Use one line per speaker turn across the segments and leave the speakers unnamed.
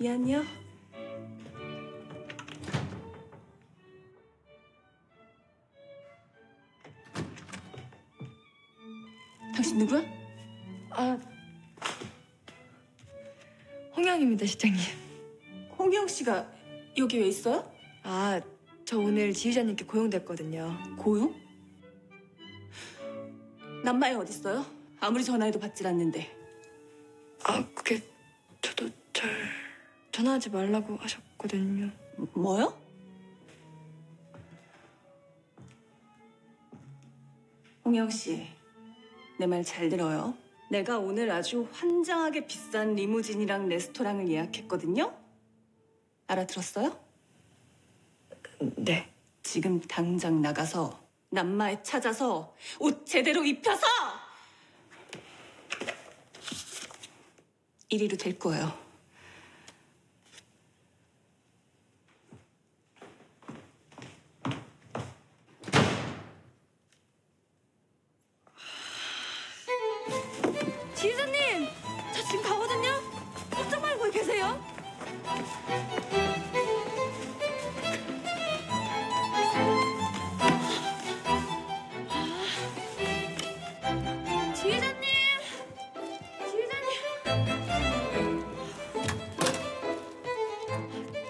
미안요. 당신 누구야?
아, 홍영입니다, 시장님.
홍영 씨가 여기 왜 있어요?
아, 저 오늘 지휘자님께 고용됐거든요.
고용? 남마에 어딨어요? 아무리 전화해도 받질 않는데.
아, 그게 잘 전화하지 말라고 하셨거든요.
뭐요? 홍영 씨, 내 말 잘 들어요. 내가 오늘 아주 환장하게 비싼 리무진이랑 레스토랑을 예약했거든요. 알아들었어요?
네.
지금 당장 나가서 남마에 찾아서 옷 제대로 입혀서 1위로 될 거예요.
지휘자님! 저 지금 가거든요? 걱정 말고 계세요. 지휘자님! 지휘자님! 지휘자님!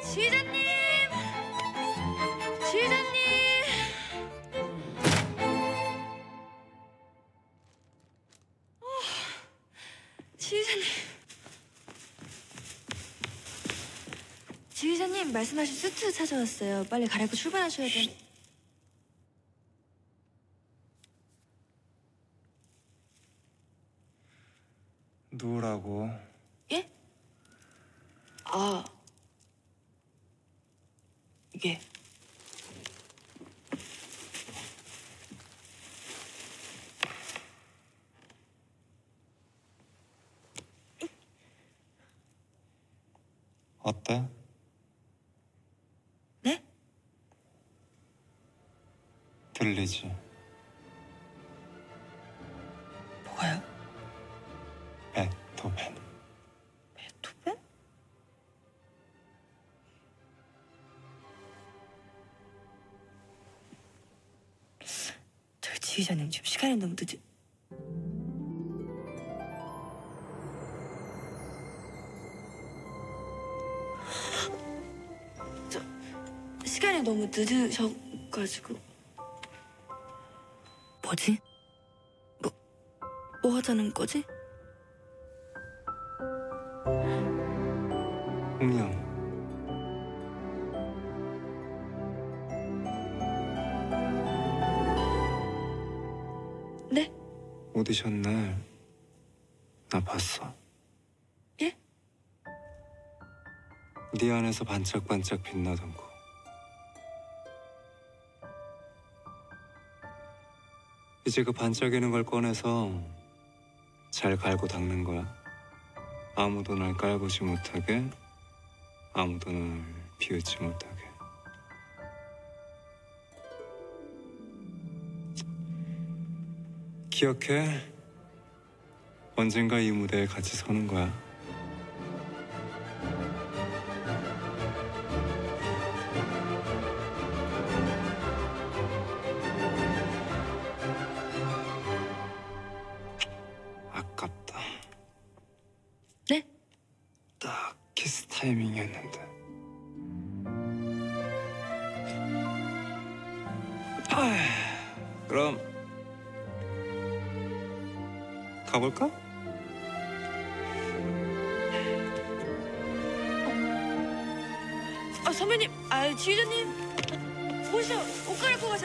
지휘자님! 지휘자님. 지휘자님 말씀하신 수트 찾아왔어요. 빨리 갈아입고 출발하셔야 돼.
누구라고?
예? 아 이게
어때?
네?
들리지?
뭐가요?
베토벤.
베토벤? 저 지휘자님 지금 시간이 너무 늦은. 시간이 너무 늦으셔가지고 뭐지? 뭐 뭐 하자는 거지?
홍영.
네?
오디션 날 나 봤어.
예?
네 안에서 반짝반짝 빛나던 거. 이제 그 반짝이는 걸 꺼내서 잘 갈고 닦는 거야. 아무도 날 깔보지 못하게, 아무도 날 비웃지 못하게. 기억해. 언젠가 이 무대에 같이 서는 거야. 타이밍이었는데. 아, 그럼 가볼까?
아 선배님, 아 지휘자님, 옷이요, 옷 갈아입고. 지휘자님.